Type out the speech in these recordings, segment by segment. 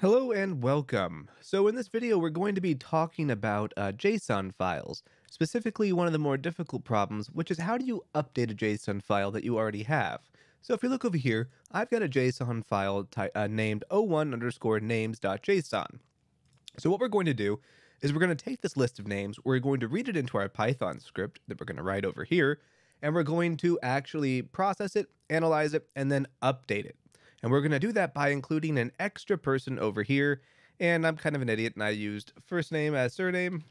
Hello and welcome. So in this video, we're going to be talking about uh, JSON files, specifically one of the more difficult problems, which is how do you update a JSON file that you already have? So if you look over here, I've got a JSON file uh, named o1 underscore names.json. So what we're going to do is we're going to take this list of names, we're going to read it into our Python script that we're going to write over here, and we're going to actually process it, analyze it, and then update it. And we're going to do that by including an extra person over here. And I'm kind of an idiot and I used first name as surname.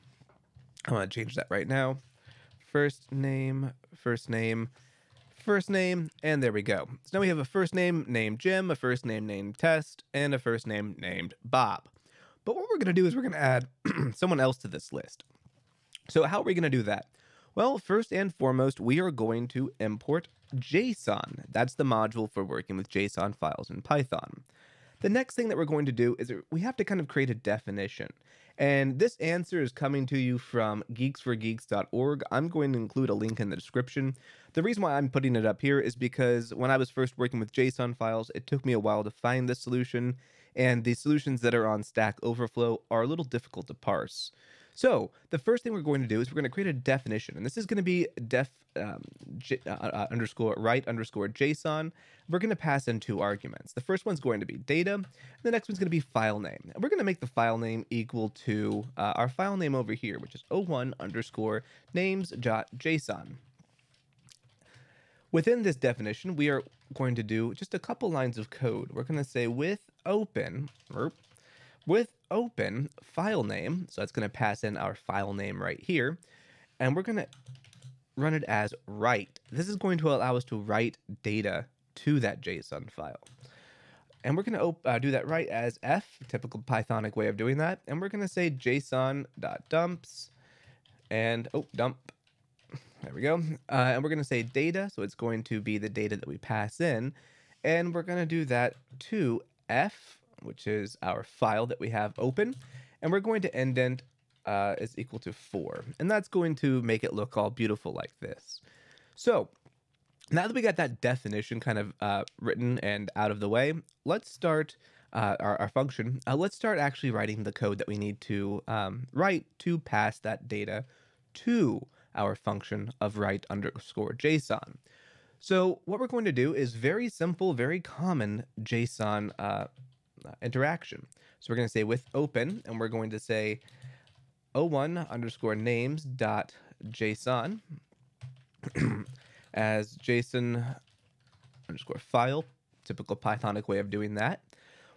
I'm going to change that right now. First name, first name, first name, and there we go. So now we have a first name named Jim, a first name named Test, and a first name named Bob. But what we're going to do is we're going to add someone else to this list. So how are we going to do that? Well, first and foremost, we are going to import JSON. That's the module for working with JSON files in Python. The next thing that we're going to do is we have to kind of create a definition. And this answer is coming to you from geeksforgeeks.org. I'm going to include a link in the description. The reason why I'm putting it up here is because when I was first working with JSON files, it took me a while to find this solution, and the solutions that are on Stack Overflow are a little difficult to parse. So the first thing we're going to do is we're going to create a definition, and this is going to be def um, j, uh, uh, underscore write underscore JSON. We're going to pass in two arguments. The first one's going to be data, and the next one's going to be file name. And we're going to make the file name equal to uh, our file name over here, which is o1 underscore names.json. Within this definition, we are going to do just a couple lines of code. We're going to say with open, with open file name. So that's going to pass in our file name right here. And we're going to run it as write. This is going to allow us to write data to that JSON file. And we're going to uh, do that right as f, typical Pythonic way of doing that. And we're going to say json.dumps and, oh, dump. There we go. Uh, and we're going to say data. So it's going to be the data that we pass in. And we're going to do that to f which is our file that we have open. And we're going to indent uh, is equal to 4. And that's going to make it look all beautiful like this. So now that we got that definition kind of uh, written and out of the way, let's start uh, our, our, function. Uh, let's start actually writing the code that we need to um, write to pass that data to our function of write underscore JSON. So what we're going to do is very simple, very common JSON uh, Uh, interaction. So we're going to say with open, and we're going to say o1 underscore names dot json as JSON underscore file, typical Pythonic way of doing that.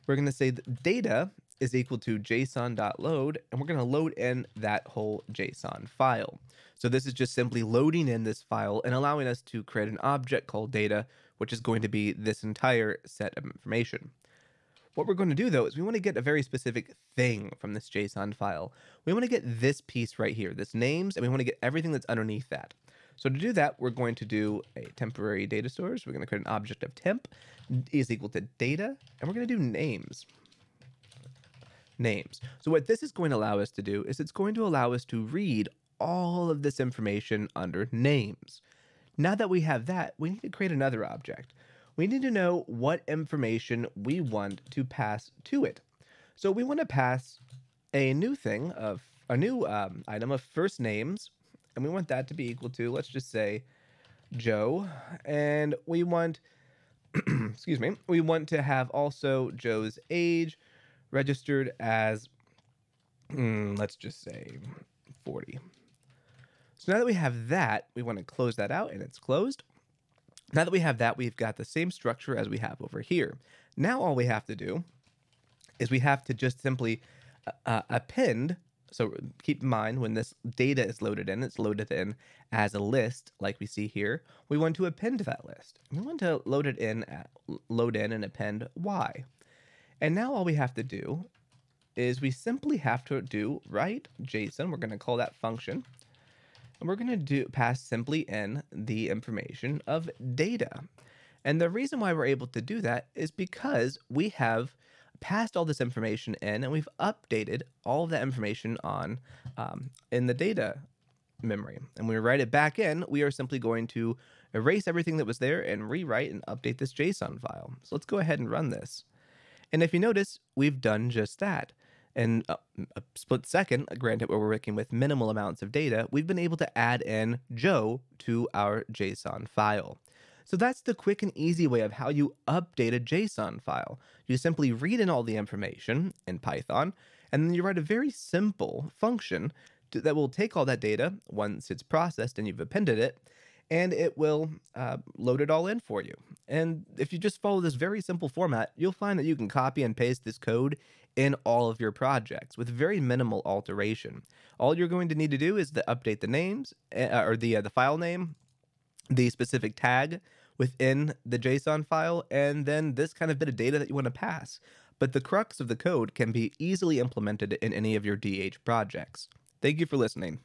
We're going to say that data is equal to json.load, and we're going to load in that whole JSON file. So this is just simply loading in this file and allowing us to create an object called data, which is going to be this entire set of information. What we're going to do though is we want to get a very specific thing from this JSON file. We want to get this piece right here, this names, and we want to get everything that's underneath that. So to do that, we're going to do a temporary data store. So we're going to create an object of temp is equal to data, and we're going to do names. Names. So what this is going to allow us to do is it's going to allow us to read all of this information under names. Now that we have that, we need to create another object we need to know what information we want to pass to it. So we want to pass a new thing of a new um, item of first names, and we want that to be equal to, let's just say, Joe, and we want, excuse me, we want to have also Joe's age registered as, mm, let's just say, 40. So now that we have that, we want to close that out, and it's closed. Now that we have that, we've got the same structure as we have over here. Now all we have to do is we have to just simply uh, uh, append. So keep in mind when this data is loaded in, it's loaded in as a list like we see here. We want to append that list. We want to load it in, at, load in and append y. And now all we have to do is we simply have to do write JSON. We're going to call that function we're going to do pass simply in the information of data. And the reason why we're able to do that is because we have passed all this information in and we've updated all of that information on um, in the data memory. And when we write it back in, we are simply going to erase everything that was there and rewrite and update this JSON file. So let's go ahead and run this. And if you notice, we've done just that. In a, uh, a split second, granted we're working with minimal amounts of data, we've been able to add in Joe to our JSON file. So that's the quick and easy way of how you update a JSON file. You simply read in all the information in Python, and then you write a very simple function to, that will take all that data once it's processed and you've appended it, and it will uh, load it all in for you. And if you just follow this very simple format, you'll find that you can copy and paste this code in all of your projects with very minimal alteration. All you're going to need to do is to update the names uh, or the uh, the file name, the specific tag within the JSON file, and then this kind of bit of data that you want to pass. But the crux of the code can be easily implemented in any of your DH projects. Thank you for listening.